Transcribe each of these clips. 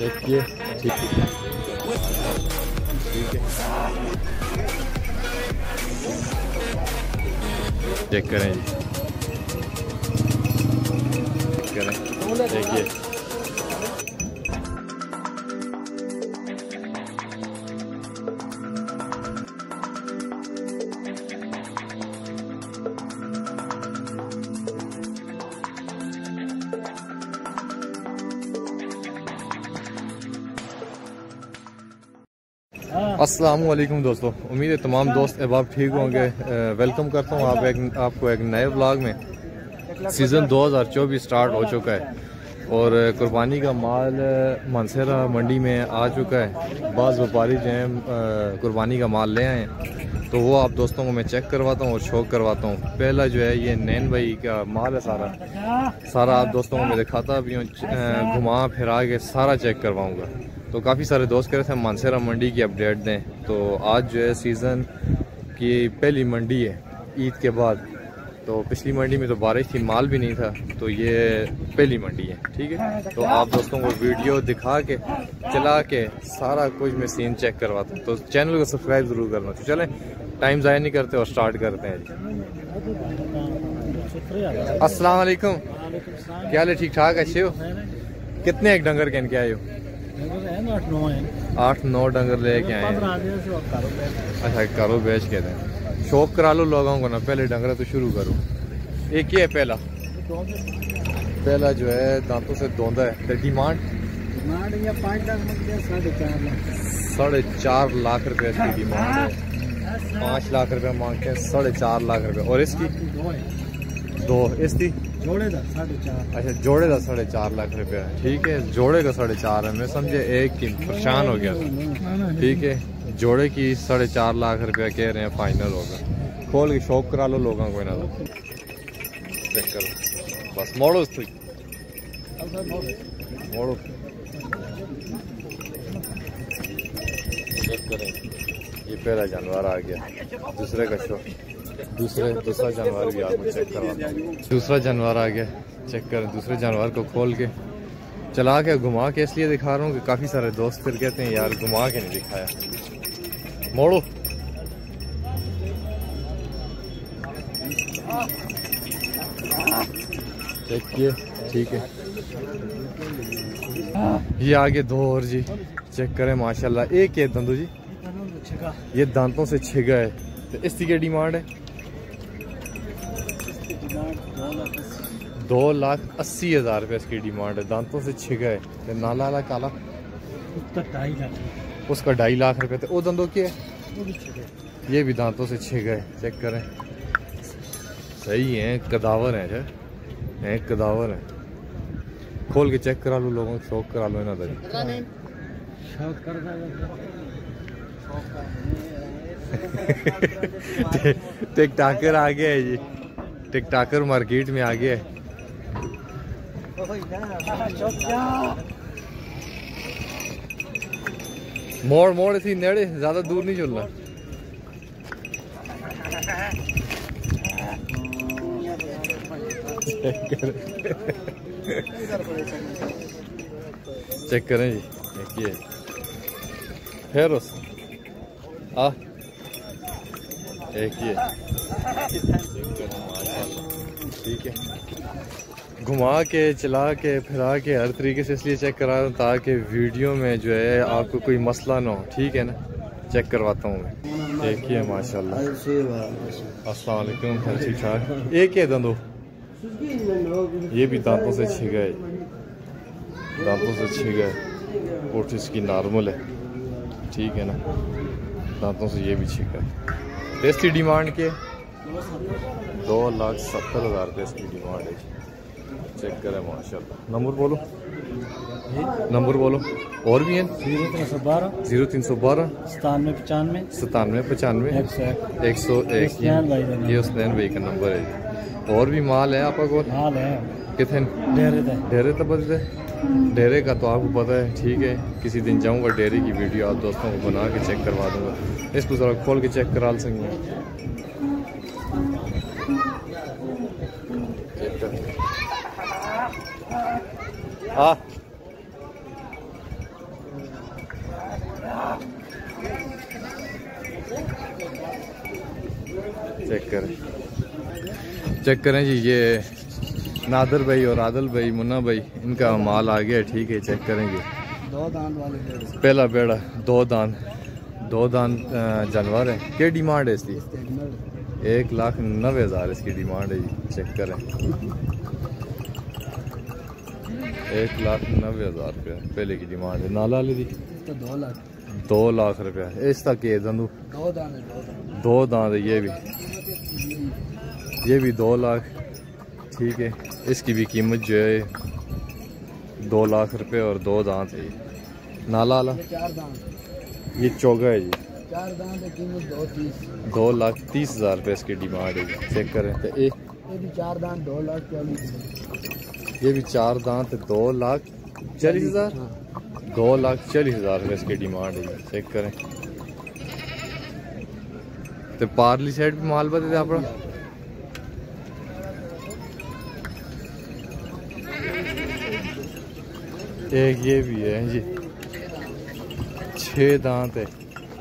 Check کیے ٹھیک ٹھیک ہے چیک کریں جی۔ السلام علیکم دوستو، امید ہے تمام دوست احباب ٹھیک ہوں گے۔ ویلکم کرتا ہوں آپ ایک آپ کو ایک نئے ولاگ میں۔ سیزن دو ہزار چوبیس سٹارٹ ہو چکا ہے۔ اور قربانی کا مال منصیرہ منڈی میں آ چکا ہے۔ بعض وپاری جو ہیں قربانی کا مال لے آئے ہیں۔ تو وہ آپ دوستوں کو میں چیک کرواتا ہوں اور شوق کرواتا ہوں۔ پہلا جو ہے، یہ نین بھائی کا مال ہے سارا۔ سارا آپ دوستوں کو میں دکھاتا بھی ہوں۔ گھما پھرا کے سارا چیک کرواؤں گا۔ تو کافی سارے دوست کہہ رہے تھے مانسیرا منڈی کی اپڈیٹ دیں۔ تو آج جو ہے سیزن کی پہلی منڈی ہے، عید کے بعد۔ تو پچھلی منڈی میں تو بارش تھی، مال بھی نہیں تھا۔ تو یہ پہلی منڈی ہے، ٹھیک ہے؟ تو آپ دوستوں کو ویڈیو دکھا کے، چلا کے سارا کچھ میں سین چیک کرواتا ہوں۔ تو چینل کو سبسکرائب ضرور کرنا۔ تو چلیں ٹائم ضائع نہیں کرتے اور سٹارٹ کرتے ہیں۔ جی السلام علیکم۔ کیا لے ٹھیک ٹھاک؟ اچھے ہو؟ کتنے ایک ڈنگر کے آئے ہو؟ آٹھ نو ڈنگر لے کے آئے اچھا کرو بیچ کے دیں۔ شوق کرا لو لوگوں کو نا پہلے ڈنگر تو شروع کرو۔ ایک ہی ہے پہلا۔ پہلا جو ہے دانتوں سے دوندا ہے۔ ڈیمانڈ؟ ساڑھے چار لاکھ۔ روپے اس کی ڈیمانڈ ہے۔ پانچ لاکھ روپے مانگتے ہیں ساڑھے چار لاکھ روپے۔ اور اس کی؟ دو۔ اس کی؟ اچھا جوڑے کا ساڑھے چار لاکھ روپیہ ٹھیک ہے جوڑے کا ساڑھے چار ہے میں سمجھے ایک کی پریشان ہو گیا ٹھیک ہے جوڑے کی ساڑھے چار لاکھ روپیہ کہہ رہے ہیں فائنل ہوگا کھول کے شوق کرا لو لوگوں کو نا چیک کرو بس موڑو اس موڑو چیک کریں یہ پہلا جانور آ گیا دوسرے کا شوق دوسرے دوسرا جانور بھی آپ کو چیک کروا دوسرا جانور آ گیا چیک کریں۔ دوسرے جانور کو کھول کے چلا کے گھما کے اس لیے دکھا رہا ہوں کہ کافی سارے دوست پھر کہتے ہیں، یار، گھما کے نہیں دکھایا۔ موڑو۔ چیک کیے۔ ٹھیک ہے۔ یہ آگے دو اور جی۔ چیک کریں، ماشاءاللہ، ایک ہے دندو جی۔ یہ دانتوں سے چھگا ہے۔ تو اس کی کیا ڈیمانڈ ہے؟ دو لاکھ اسی ہزار روپے اس کی ڈیمانڈ ہے۔ دانتوں سے چھگا ہے نالا والا کالا۔ اس کا ڈھائی لاکھ روپے۔ وہ دندوں کی ہے؟ یہ بھی دانتوں سے چھگا ہے چیک کریں۔ صحیح ہیں کداور ہیں جو کداور ہیں۔ کھول کے چیک کرا لو لوگوں کو شوق کرا لو انہیں ٹک ٹاکر آ گیا ہے جی۔ ٹک ٹاکر مارکیٹ میں آ گیا ہے۔ موڑ موڑ اسی نیڑے زیادہ دور نہیں چلنا چیک کریں جی دیکھیے پھر اس آ ایک ہی ٹھیک ہے گھما کے، چلا کے، پھرا کے، ہر طریقے سے اس لیے چیک کرا رہا ہوں تاکہ ویڈیو میں جو ہے آپ کو کوئی مسئلہ نہ ہو، ٹھیک ہے نا؟ چیک کرواتا ہوں میں۔ ایک ہی ہے ماشاء اللہ السلام علیکم ٹھیک ٹھاک؟ ایک ہی ہے دندو۔ یہ بھی دانتوں سے چھگا ہے۔ دانتوں سے چھگا ہے۔ پوٹ اس کی نارمل ہے۔ ٹھیک ہے نا؟ دانتوں سے یہ بھی چھگا ہے۔ اس کی ڈیمانڈ کے دو لاکھ ستر ہزار روپے اس کی ڈیمانڈ ہے۔ چیک کریں ماشاء اللہ نمبر بولو نمبر بولو اور بھی ہیں زیرو تین سو بارہ. زیرو تین سو بارہ. ستانوے پچانوے. ستانوے پچانوے. ایک سو ایک. یہ حسنین بھائی کا نمبر ہے. جی. اور بھی مال ہے آپ کو حال ہے. کتنے؟ ڈیرے بدلے ڈیرے کا تو آپ کو پتہ ہے ٹھیک ہے. کسی دن جاؤں گا ڈیرے کی ویڈیو آپ دوستوں کو بنا کے چیک کروا دوں گا. اس کو ذرا کھول کے چیک کرا سکیں چیک کریں۔ چیک کریں جی یہ نادر بھائی اور عادل بھائی منا بھائی ان کا مال آ گیا ٹھیک ہے چیک کریں گے۔ پہلا بیڑا دو دان دو دان جانور ہیں۔ کیا ڈیمانڈ ہے اس کی؟ ایک لاکھ نوے ہزار اس کی ڈیمانڈ ہے جی چیک کریں۔ ایک لاکھ نوے ہزار روپیہ پہلے کی ڈیمانڈ ہے۔ نالا لے دی دو لاکھ۔ دو لاکھ روپیہ۔ اس تک یہ دندو دو داند ہے دو داند دو دانت یہ بھی۔ یہ بھی دو لاکھ۔ ٹھیک ہے۔ اس کی بھی قیمت جو ہے دو لاکھ روپے اور دو دانت ہے نالا والا یہ چوگا ہے جی۔ دو لاکھ تیس ہزار روپے اس کی ڈیمانڈ ہے۔ جی چیک کریں۔ تو بھی چار داند دو لاکھ۔ یہ بھی چار دانت، دو لاکھ چالیس ہزار؟ دو لاکھ چالیس ہزار روپے اس کی ڈیمانڈ ہے، چیک کریں۔ تو پارلی سائڈ پہ مال بتے تھے اپنا۔ ایک یہ بھی ہے جی۔ چھ دانت ہے۔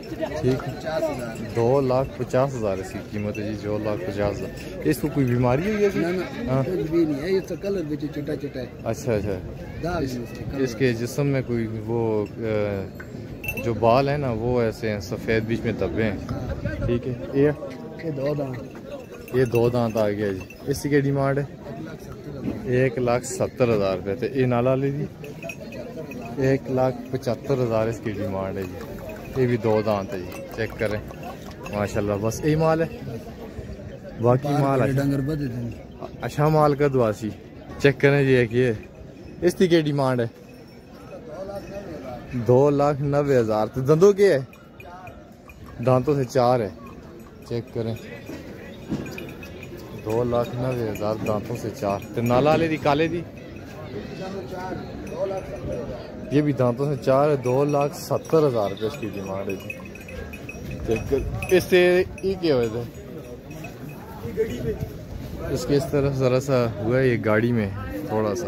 ٹھیک ہے۔ دو لاکھ پچاس ہزار اس کی قیمت ہے جی دو لاکھ پچاس ہزار۔ اس کو کوئی بیماری ہوئی ہے؟ نہ ہاں۔ اچھا اچھا۔ اس کے جسم میں کوئی وہ جو بال ہیں نا وہ ایسے ہیں سفید بیچ میں دبے ہیں۔ ٹھیک ہے۔ یہ؟ یہ دو داند یہ دو دانت آ گیا جی۔ اس کی ڈیمانڈ ہے؟ ایک لاکھ ستر ہزار۔ روپے تو یہ نالا لے جی ایک لاکھ پچہتر ہزار اس کی ڈیمانڈ ہے جی۔ یہ بھی دو دانت ہے جی چیک کریں ماشاء اللہ بس یہی مال ہے باقی مال اچھا مال کا دعا سی چیک کریں جی ایک یہ اس کی کیا ڈیمانڈ ہے دو لاکھ نوے ہزار تو دندوں کے ہے دانتوں سے چار ہے چیک کریں دو لاکھ نوے ہزار دانتوں سے چار تو نالا لے دی کالے دی یہ بھی دانتوں سے چار ہے دو لاکھ ستر ہزار روپے اس کی ڈیمانڈ ہے جی اس سے یہ کیا ہوئے تھے اس کے اس طرف ذرا سا ہوا ہے یہ گاڑی میں تھوڑا سا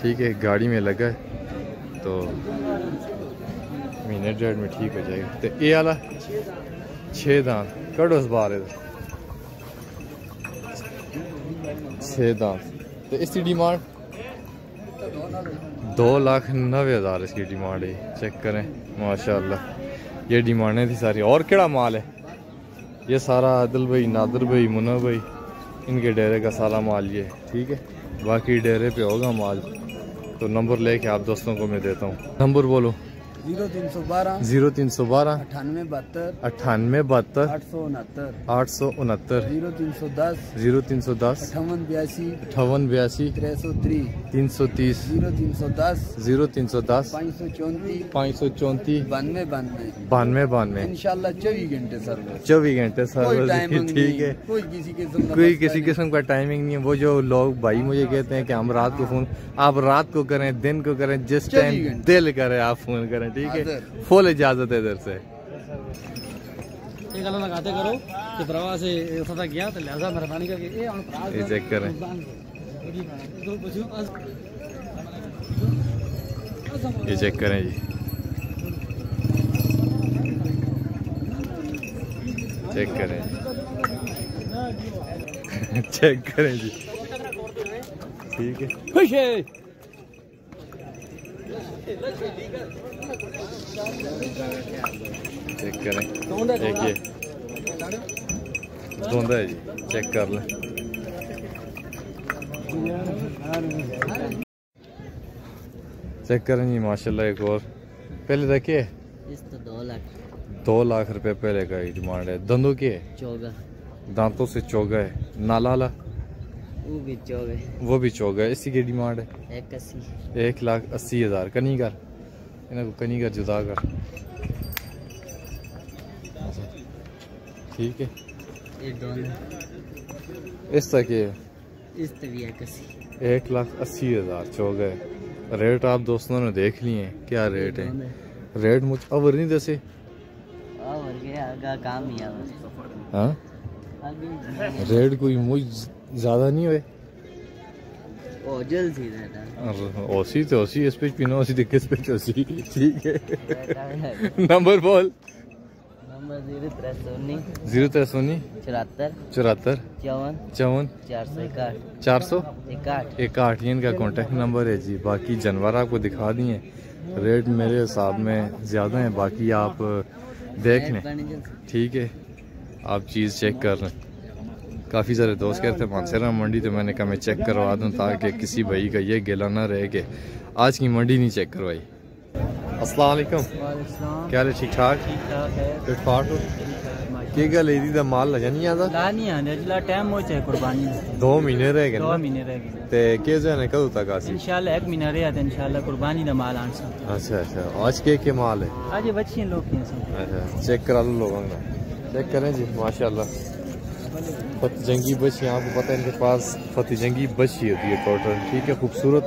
ٹھیک ہے گاڑی میں لگا ہے تو مہینے ڈیڑھ میں ٹھیک ہو جائے گا تو یہ والا چھ دانت کڈو اس بار چھ دانت تو اس کی ڈیمانڈ دو لاکھ نوے ہزار اس کی ڈیمانڈ ہے چیک کریں ماشاء اللہ یہ ڈیمانڈیں تھی ساری اور کیڑا مال ہے یہ سارا عادل بھائی نادر بھائی منا بھائی ان کے ڈیرے کا سارا مال یہ ہے ٹھیک ہے باقی ڈیرے پہ ہوگا مال تو نمبر لے کے آپ دوستوں کو میں دیتا ہوں نمبر بولو زیرو تین سو بارہ زیرو تین سو بارہ اٹھانوے بہتر اٹھانوے بہتر آٹھ سو انہتر آٹھ سو انہتر زیرو تین سو دس زیرو تین سو دس اٹھاون بیاسی اٹھاون بیاسی تر سو تری تین سو تیس زیرو تین سو دس زیرو تین سو دس پانچ سو چونتی پانچ سو چونتی بانوے بانوے۔ بانوے بانوے۔ انشاءاللہ چوبیس گھنٹے سر۔ چوبیس گھنٹے سر ٹائمنگ ٹھیک ہے۔ کوئی کسی قسم کا کوئی مسئلہ کسی نہیں۔ قسم کا ٹائمنگ نہیں ہے۔ وہ جو لوگ بھائی مجھے کہتے ہیں کہ ہم رات کو فون آپ رات کو کریں دن کو کریں جس ٹائم۔ دل کرے آپ فون کریں ٹھیک ہے۔ فل اجازت ہے ادھر سے۔ یہ گلا لگاتے کرو کہ سے گیا تو لہذا مہربانی کر کے یہ چیک کریں۔ یہ چیک کریں جی۔ چیک کریں۔ چیک کریں جی۔ ٹھیک ہے۔ خوش ہے۔ چیک کریں ایک یہ دھوندا ہے جی چیک کر لیں چیک کریں جی ماشاءاللہ ایک اور پہلے دیکھیے اس تو دو لاکھ روپے پہلے کا ڈیمانڈ ہے دندوں کی ہے دانتوں سے چوگا ہے نالا لا وہ بھی وہ چوگا ہے اسی کی ڈیمانڈ ہے؟ ایک اسی۔ ایک لاکھ اسی ہزار۔ کنی کر۔ انہیں کو کنی کر جدا کر۔ ٹھیک ہے۔ اس تک یہ اس تو بھی ایک اسی۔ ایک لاکھ اسی ہزار چوگا ہے ریٹ آپ دوستوں نے دیکھ لیے ہیں۔ کیا ریٹ ہے۔ ریٹ مجھ اور نہیں دسے۔ اور گیا آگا کام ہی آگا ہاں ریٹ کوئی مجھ زیادہ نہیں ہوئے۔ اوسی تو اوسی اس پیچ پینا اوسی دیکھ اس پیچ اوسی۔ ٹھیک ہے۔ نمبر بول۔ زیرو ترہ سونی چراتر چون۔ چار سو اکاٹھ۔ چار سو؟ اکاٹھ۔ یہ یعنی ان کا کانٹیکٹ نمبر ہے جی۔ باقی جنور آپ کو دکھا دی ہیں ریٹ میرے حساب میں زیادہ ہیں باقی آپ دیکھ لیں۔ ٹھیک ہے۔ آپ چیز چیک کر لیں۔ کافی سارے دوست کہتے ہیں تھے مانسیرا منڈی تو میں نے کہا میں چیک کروا دوں تاکہ کسی بھائی کا یہ گیلا نہ رہے کہ آج کی منڈی نہیں چیک کروائی۔ السلام علیکم۔ کیا لے ٹھیک ٹھاک؟ فٹ فاٹ کی لے دی دا مال لگا نہیں آدھا لا نہیں آدھا جلا ٹیم ہو چاہے قربانی۔ دو مہینے رہ گئے دو مہینے رہ گئے۔ تے کی جو نے کدو تک آسی؟ انشاءاللہ ایک مہینہ رہیا تے انشاءاللہ قربانی دا مال آن سکتا اچھا اچھا۔ آج کے کے مال ہے؟ آج بچی ہیں لوگ ہیں سب۔ اچھا، چیک کرالو لوگوں کا چیک کریں جی ماشاءاللہ۔ فتح جنگی بچی آپ کو پتہ ہے ان کے پاس فتح جنگی بچی ہوتی ہے کاٹن ٹھیک ہے خوبصورت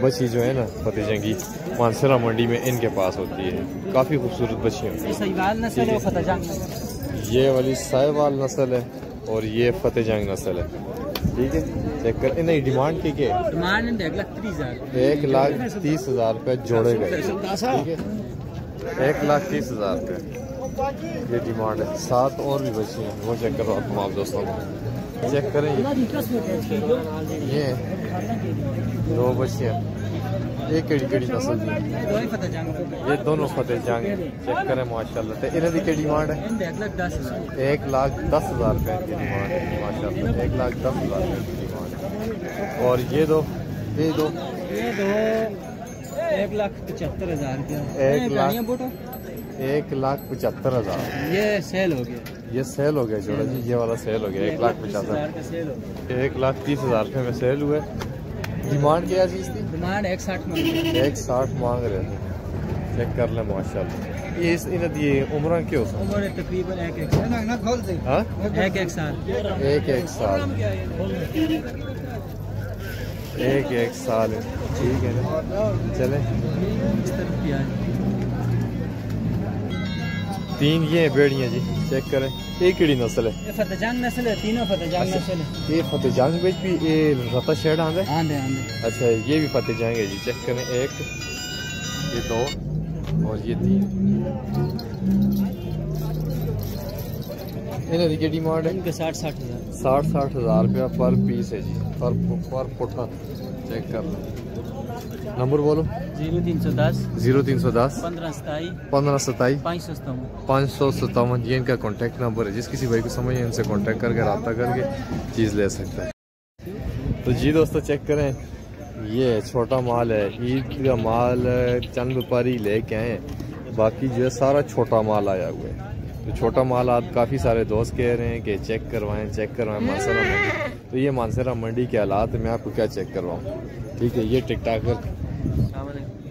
بچی جو ہے نا فتح جنگی مانسرا منڈی میں ان کے پاس ہوتی ہے۔ کافی خوبصورت بچی ہوتی ہے۔ یہ والی سائیوال نسل ہے اور یہ فتح جنگ نسل ہے۔ ٹھیک ہے چیک کر نہیں ڈیمانڈ کی کیا ایک لاکھ تیس ہزار۔ روپے جوڑے گئے۔ ایک لاکھ تیس ہزار روپے۔ یہ ڈیمانڈ ہے۔ سات اور بھی بچی ہیں۔ وہ چیک کرو آپ تمام دوستوں کو۔ چیک کریں۔ یہ دو بچی ہیں۔ ایک کیڑی کیڑی نسل جی یہ دونوں فتح جانگ چیک کریں ماشاء اللہ تو انہیں کی ڈیمانڈ ہے؟ ایک لاکھ دس ہزار روپئے کی ڈیمانڈ ہے۔ ماشاء اللہ ایک لاکھ دس ہزار روپئے کی ڈیمانڈ ہے۔ اور یہ دو یہ دو۔ ایک لاکھ پچہتر ہزار ایک لاکھ ایک لاکھ پچہتر ہزار۔ یہ سیل ہو گیا۔ یہ سیل ہو گیا جوڑا جی یہ والا سیل ہو گیا ایک لاکھ پچاس ہزار ایک لاکھ تیس ہزار روپے میں سیل ہوئے۔ ڈیمانڈ کیا چیز تھی؟ ڈیمانڈ ایک ساٹھ ایک ساٹھ مانگ رہے تھے۔ چیک کر لیں ماشاء اللہ یہ اس انت یہ عمرہ کی ہو عمر تقریباً ہاں؟ ایک ایک سال ایک ایک سال۔ ایک ایک سال۔ ایک ایک سال۔ ٹھیک ہے۔ چلیں۔ تین یہ بیڑیاں جی چیک کریں۔ ایک کیڑی نسل ہے؟ یہ فتح جنگ نسل ہے تینوں فتح جنگ اچھا، نسل ہے۔ یہ فتح جنگ بیچ بھی یہ رتا شیڈ آندا ہے؟ آندا ہے اچھا یہ بھی فتح جنگ ہے جی چیک کریں۔ ایک یہ دو اور یہ تین۔ انہوں کی مارڈ ہے؟ ان کے ساٹھ ساٹھ ہزار۔ ساٹھ ساٹھ ہزار روپیہ پر پیس ہے جی پر پوٹھا چیک کر۔ لیں نمبر بولو۔ زیرو تین سو دس پندرہ ستائی پانچ سو ستاون۔ یہ ان کا کانٹیکٹ نمبر ہے۔ جس کسی بھائی کو سمجھ ان سے کانٹیکٹ کر کے رابطہ کر کے چیز لے سکتا ہے تو جی دوستو چیک کریں۔ یہ چھوٹا مال ہے۔ عید کا مال چند وپاری لے کے آئے ہیں۔ باقی جو ہے سارا چھوٹا مال آیا ہوا ہے۔ تو چھوٹا مال آپ کافی سارے دوست کہہ رہے ہیں کہ چیک کروائیں چیک کروائیں۔ مانسرا منڈی۔ تو یہ مانسرا منڈی کے حالات میں آپ کو کیا چیک کرواؤں؟ ٹھیک ہے یہ ٹک ٹاکر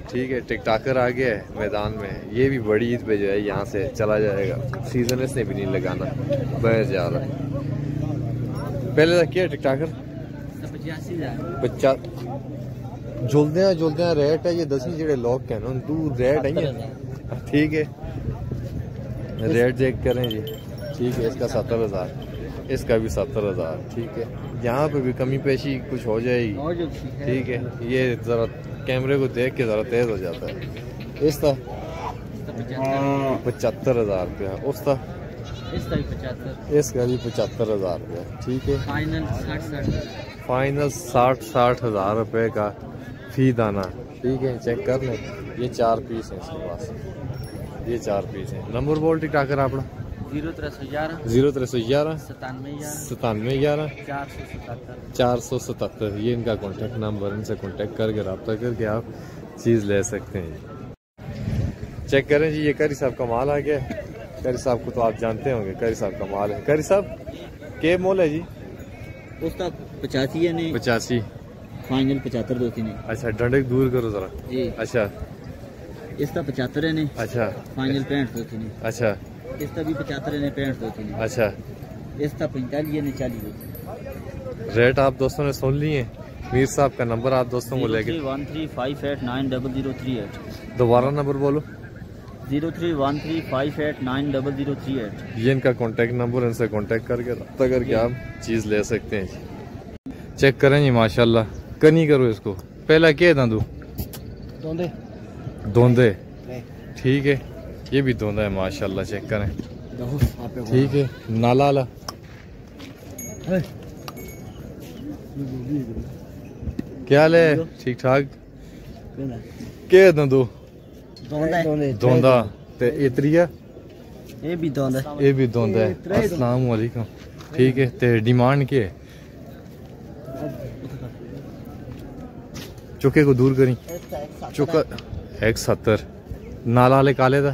ٹھیک ہے ٹک ٹاکر آ ہے میدان میں۔ یہ بھی بڑی عید پہ جو ہے یہاں سے چلا جائے گا۔ سیزن اس نے بھی نہیں لگانا۔ باہر جا رہا ہے پہلے تک کیا ہے ٹک ٹاکر؟ بچہ جلدیاں جلدیاں ریٹ ہے یہ دسویں جڑے لوگ ہیں دور ریٹ ہے ٹھیک ہے۔ ریٹ چیک کریں جی۔ ٹھیک ہے اس کا ستر ہزار۔ اس کا بھی ستر ہزار۔ ٹھیک ہے۔ یہاں پہ بھی کمی پیشی کچھ ہو جائے گی۔ ٹھیک ہے یہ ذرا کیمرے کو دیکھ کے ذرا تیز ہو جاتا ہے۔ اس تا ہاں، پچھتر ہزار پہ ہے اس تا اس کا بھی پچھتر ہزار پہ ہے ٹھیک ہے۔ فائنل ساٹھ ساٹھ۔ ہزار پہ کا فی دانا۔ ٹھیک ہے چیک کر لیں۔ یہ چار پیس ہیں اس کے پاس۔ یہ چار پیس ہیں۔ نمبر بول بولٹی ٹاکر آپڑا زیرو تر سو گیارہ زیرو تر سو گیارہ چار سو ستہتر یہ ان کا کانٹیکٹ نمبر ان سے کانٹیکٹ کر کے رابطہ کر کے آپ چیز لے سکتے ہیں۔ چیک کریں جی یہ کری صاحب کا مال آ گیا ہے۔ کری صاحب کو تو آپ جانتے ہوں گے۔ کری صاحب کا مال ہے۔ کری صاحب کیب مول ہے جی؟ اس کا پچاسی ہے نہیں؟ پچاسی۔ فائنل پچہتر دو تین۔ اچھا ڈنڈک دور کرو ذرا۔ جی۔ اچھا۔ اس کا پچہتر ہے نہیں؟ اچھا۔ فائنل پینٹ دو تین۔ اچھا۔ اس بھی پچہتر نے پینٹ اچھا۔ اس نے ریٹ آپ دوستوں نے سن لیے میر صاحب کا نمبر آپ دوستوں کو لے کے۔ One three five eight nine double zero three eight. دوبارہ نمبر بولو۔ Zero three one three five eight nine double zero three eight. یہ ان کا کانٹیکٹ نمبر ان سے کانٹیکٹ کر کے رابطہ جی۔ کر کے آپ چیز لے سکتے ہیں۔ جی چیک کریں جی ماشاء اللہ کنی کرو اس کو۔ پہلا کیا دندو؟ دوندے دوندے ٹھیک ہے۔ یہ بھی دھوندا ہے ماشاءاللہ چیک کریں۔ ٹھیک ہے نالا کیا لے؟ ٹھیک ٹھاک۔ کہ دندو دھوندا تے اتریا یہ بھی دھوندا ہے۔ یہ بھی دھوندا ہے۔ السلام علیکم۔ ٹھیک ہے تے ڈیمانڈ کی ہے؟ چوکے کو دور کریں۔ چوکا ایک ستر نالا لے کالے دا۔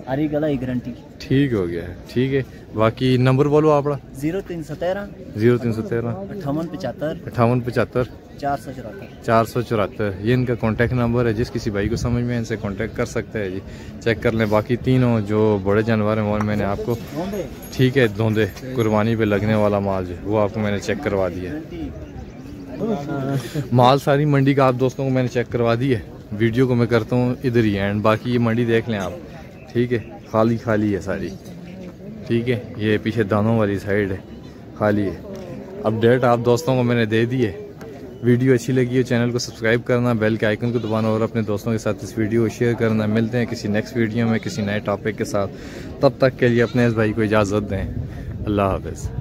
ہے ہے ہری گلا ہی گارنٹی ٹھیک ہو گیا ہے ٹھیک ہے۔ باقی نمبر بولو آپ زیرو تین سو تیرہ زیرو تین سو تیرہ اٹھاون پچہتر۔ اٹھاون پچہتر۔ چار سو چوہتر چار سو چورہتر۔ یہ ان کا کانٹیکٹ نمبر ہے جس کسی بھائی کو سمجھ میں ان سے کانٹیکٹ کر سکتے ہیں جی۔ چیک کر لیں۔ باقی تینوں جو بڑے جانور ہیں وہ میں نے آپ کو ٹھیک ہے دھوندے۔ قربانی پہ لگنے والا مال جو وہ آپ کو میں نے چیک کروا دیا ہے۔ مال ساری منڈی کا آپ دوستوں کو میں نے چیک کروا دی ہے۔ ویڈیو کو میں کرتا ہوں ادھر ہی۔ اینڈ باقی یہ منڈی دیکھ لیں آپ۔ ٹھیک ہے، خالی خالی ہے ساری۔ ٹھیک ہے، یہ پیچھے دانوں والی سائڈ ہے، خالی ہے۔ اپڈیٹ آپ دوستوں کو میں نے دے دی ہے۔ ویڈیو اچھی لگی ہے چینل کو سبسکرائب کرنا، بیل کے آئیکن کو دبانا، اور اپنے دوستوں کے ساتھ اس ویڈیو کو شیئر کرنا۔ ملتے ہیں کسی نیکسٹ ویڈیو میں، کسی نئے ٹاپک کے ساتھ۔ تب تک کے لیے اپنے اس بھائی کو اجازت دیں۔ اللہ حافظ۔